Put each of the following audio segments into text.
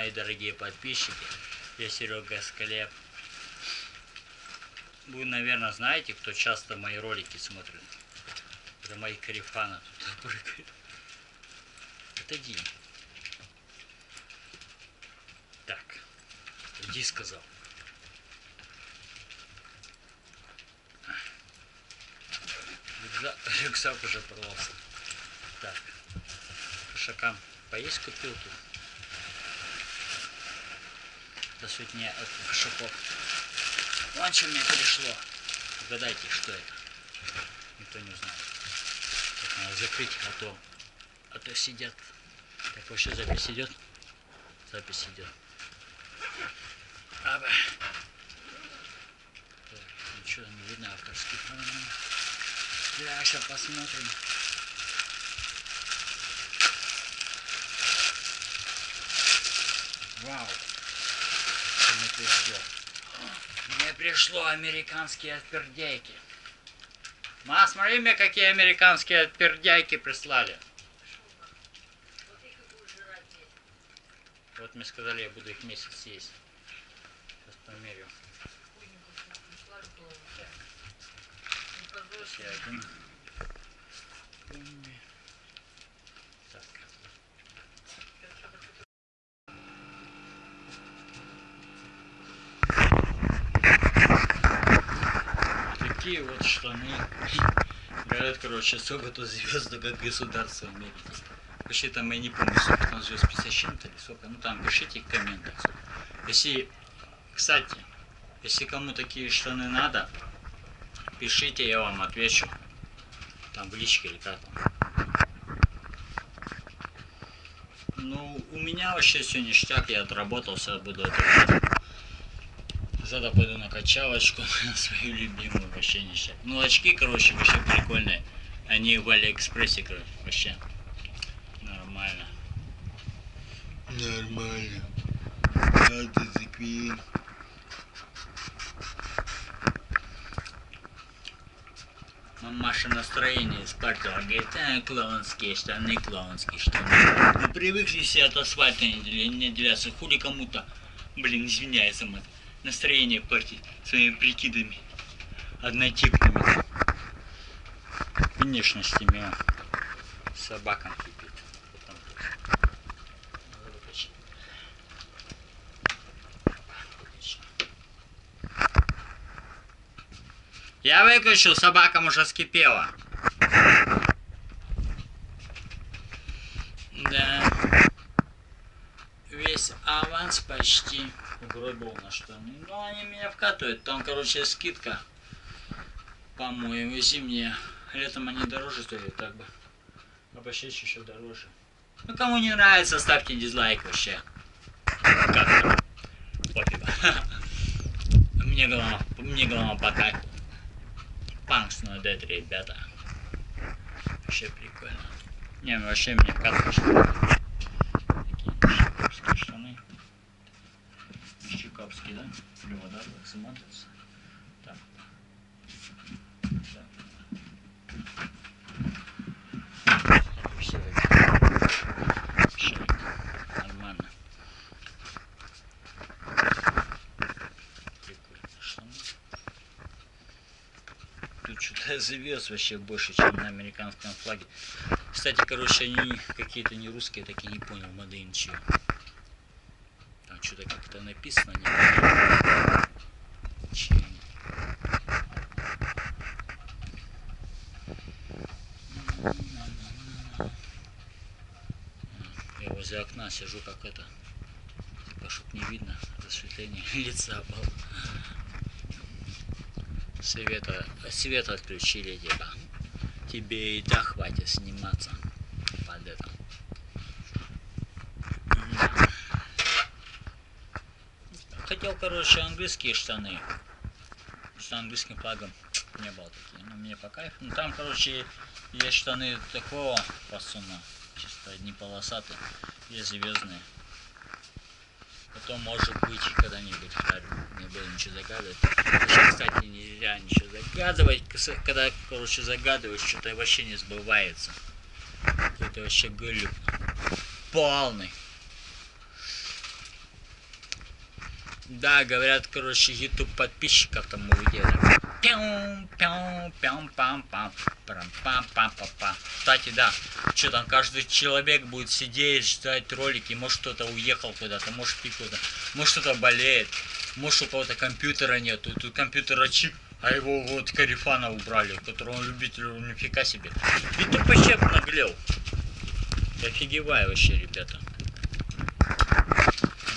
мои дорогие подписчики. Я Серега Склеп. Вы, наверное, знаете, кто часто мои ролики смотрит. Это мои карифаны тут прыгают. Отойди. Так. Иди, сказал. Рюкзак, рюкзак уже порвался. Так. Шакам, поесть купил тут? Сотни от кошаков. Вон что мне пришло. Угадайте, что это. Никто не узнает. Так, надо закрыть, а то, а то сидят. Так, вообще запись идет? Запись идет. Аба. Так, ничего не видно авторских. Да, сейчас посмотрим. Вау. Мне пришло? Мне пришло американские отпердяйки. Ма, смотри мне, какие американские отпердяйки прислали. Вот мне сказали, я буду их месяц есть. Сейчас померю. Сейчас я один. Так. Такие вот штаны. Говорят, короче, сколько тут звезд, как государство Америки. Вообще там, я не помню, сколько там звезд, 50 с чем-то или сколько. Ну там пишите в комментах. Если, кстати, если кому такие штаны надо, пишите, я вам отвечу. Там в личке или как там. Ну, у меня вообще все ништяк, я отработал, сейчас буду это Завтра пойду на качалочку, свою любимую, вообще ништяк. Ну, очки, короче, вообще прикольные. Они в Алиэкспрессе, короче, вообще нормально. Нормально. Надо закрыть. Мамаша настроение испортила. Говорит, а, клоунские штаны, клоунские штаны. Мы привыкли все от асфальта не не отделяться. Хули кому-то, блин, извиняется, мать. Настроение портить своими прикидами. Однотипными. Внешностями. а. Собакам кипит. Я выключил, собакам уже скипела. Да. Весь аванс почти угробил на штаны. Ну, они меня вкатывают. Там, короче, скидка. По-моему, зимняя. Летом они дороже стоят, так бы. А по еще дороже. Ну, кому не нравится, ставьте дизлайк вообще. Как. Мне голова, мне голова по кайфу. Панкс на дед, ребята. Вообще прикольно. Не, ну вообще мне вкатываешь. Такие щекопские штаны. Щекопские, да? Клево, да? Смотрится. Так. Так. Вообще, вообще нормально. Прикольно. Тут что-то завез вообще больше, чем на американском флаге. Кстати, короче, они какие-то не русские, так и не понял, Made чего. Как-то написано, не. Я возле окна сижу, как это, типа, чтоб не видно осветление лица было. Света, свет отключили типа. Тебе и да хватит сниматься под это. Да. Хотел, короче, английские штаны. С английским флагом не было такие. Ну, мне по кайфу. Ну, там, короче, есть штаны такого фасона. Чисто одни полосатые. Есть звездные. Потом, может быть, когда-нибудь. Не буду ничего загадывать. Сейчас, кстати, нельзя ничего загадывать. Когда, короче, загадываешь, что-то вообще не сбывается. Это вообще глюк. Полный. Да, говорят, короче, YouTube подписчиков там увидели. Пяум, пяум, пяум, пам, пам, парам, пам, пам, пам, пам. Кстати, да, что там каждый человек будет сидеть, ждать ролики, может кто-то уехал куда-то, может ты куда может кто-то болеет, может у кого-то компьютера нету, тут компьютера чип, а его вот Карифана убрали, которого он любитель, нифига себе. YouTube вообще наглел. Офигеваю вообще, ребята.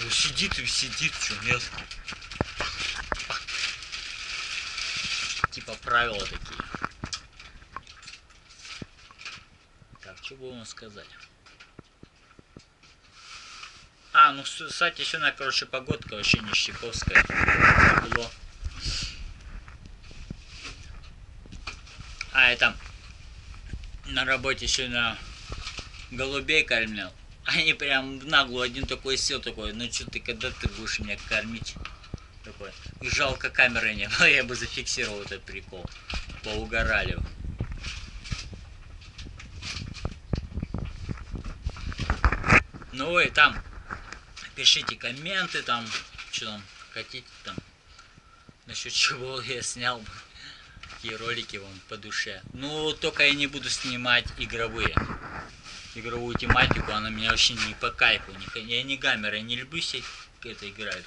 Ну, сидит и сидит, что нет. Типа правила такие. Так, что бы вам сказать? А, ну, кстати, сегодня, короче, погодка вообще не щековская. Тепло. А, это... На работе сегодня голубей кормил. Они прям в наглую, один такой сел такой, ну что ты, когда ты будешь меня кормить? Такой. Жалко камеры не было, я бы зафиксировал этот прикол. Поугорали. Ну и там пишите комменты там, что там хотите там, насчет чего я снял бы. Какие ролики вам по душе. Ну, только я не буду снимать игровые игровую тематику, она меня вообще не по кайфу. Я не гаммер, я не люблю сеть это играть.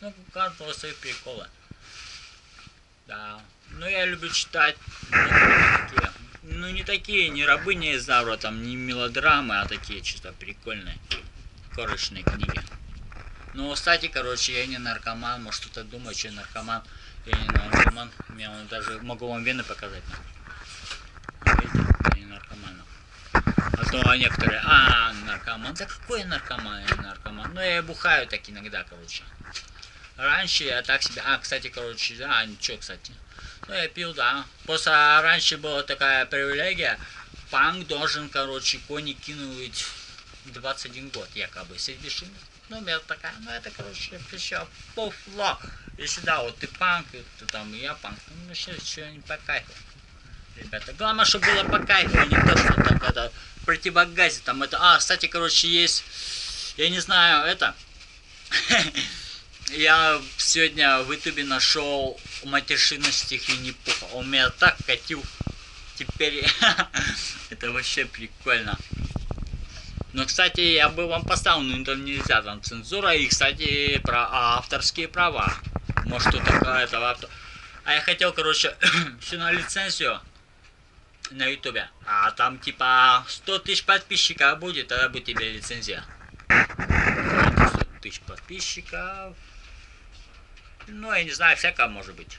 Ну, у каждого приколы. Да. Ну, я люблю читать. Такие, ну, не такие, не рабыня Изаура, там, не мелодрамы, а такие чисто прикольные, корочные книги. Ну, кстати, короче, я не наркоман, может кто-то думает, что я наркоман. Я не наркоман, я даже могу вам вены показать я не наркоман. А то некоторые, а, наркоман, да какой наркоман, наркоман. Ну, я бухаю так иногда, короче. Раньше я так себе, а, кстати, короче, а, ничего, кстати. Ну, я пил, да. Просто раньше была такая привилегия, панк должен, короче, кони кинуть 21 год, якобы, сидишь, ну, меня такая, ну, это, короче, еще пофло. Если да, вот ты панк, ты там, я панк, ну, все не по кайфу. Ребята, главное, чтобы было по кайфу, а не то, что там, в противогазе, там, это, а, кстати, короче, есть, я не знаю, это, я сегодня в ютубе нашел матершинность стихи Непуха, он меня так катил, теперь, это вообще прикольно. Ну, кстати, я бы вам поставил, но там нельзя, там цензура и, кстати, про авторские права. Может, кто такая это автор. А я хотел, короче, все на лицензию на ютубе. А там типа 100 тысяч подписчиков будет, тогда будет тебе лицензия. 100 тысяч подписчиков. Ну, я не знаю, всякое может быть.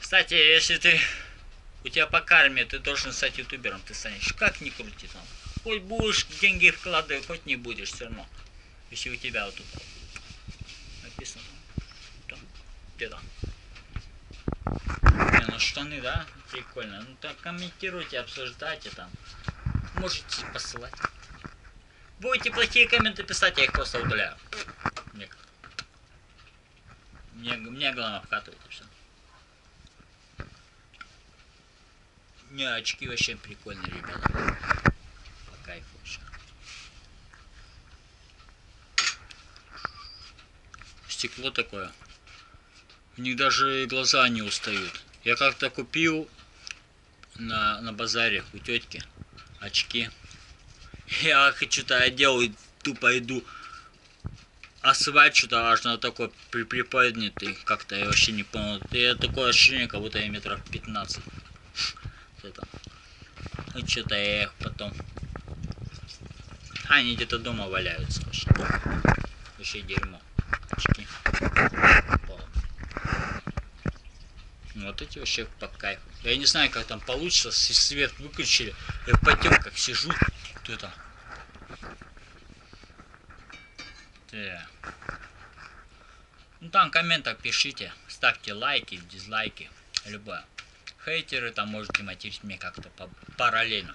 Кстати, если ты у тебя по карме, ты должен стать ютубером, ты станешь. Как ни крути там. Хоть будешь деньги вкладывать, хоть не будешь все равно. Если у тебя вот тут написано. Там, где-то. Ну штаны, да? Прикольно. Ну так комментируйте, обсуждайте там. Можете посылать. Будете плохие комменты писать, я их просто удаляю. Мне, мне, мне главное вкатывать и все. Не, очки вообще прикольные, ребята. По кайфу вообще. Стекло такое. У них даже глаза не устают. Я как-то купил на, на базаре у тетки очки. Я что-то одел и тупо иду. Асфальт что-то аж на такой при приподнятый. Как-то я вообще не понял. Я такое ощущение, как будто я метров 15. Это. Ну что-то я их потом. А, они где-то дома валяются вообще. Вообще дерьмо. Очки. Полно. Ну, Вот эти вообще по кайфу. Я не знаю, как там получится, свет выключили. Я в потемках сижу. Кто это? Так. Ну там в комментах пишите, ставьте лайки, дизлайки, любое. Хейтеры там можете материть мне как-то параллельно.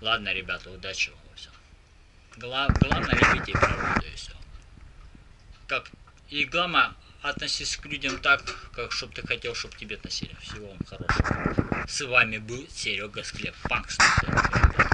Ладно, ребята, удачи вам всем. Гла- главное, любите и все. Как и главное, относись к людям так, как чтоб ты хотел, чтобы тебе относили. Всего вам хорошего. С вами был Серега Склеп. Панк. ребята.